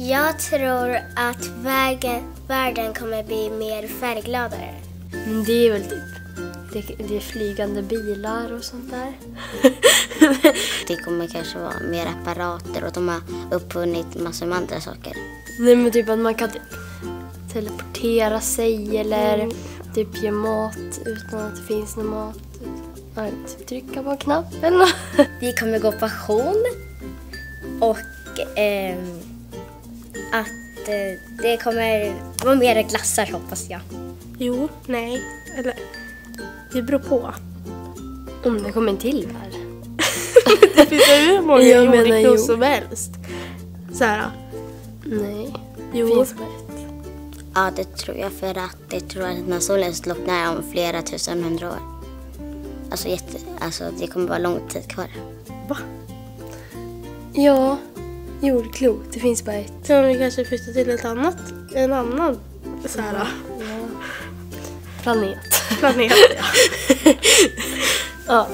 Jag tror att vägen, världen kommer bli mer färggladare. Men det är väl typ det, det är flygande bilar och sånt där. Det kommer kanske vara mer apparater och de har uppfunnit massor med andra saker. Nej men typ att man kan typ teleportera sig eller typ ge mat utan att det finns någon mat. Ja, typ trycka på en knapp eller. Vi kommer gå på auktion och ehm, att eh, det kommer vara mer glassar hoppas jag. Jo, nej, eller det beror på. Om det kommer en till värld. Det finns ju hur många Jag menar, jordklot jo. som helst. Så här, Nej, Jo. finns bara ett. Ja, det tror jag för att jag tror att när solen slocknar om flera tusen hundra år. Alltså, jätte, alltså det kommer vara lång tid kvar. va? Ja, jordklot. Det finns bara ett. Kan vi kanske flytta till ett annat, en annan så här, Planet. planet? Ja. Ja,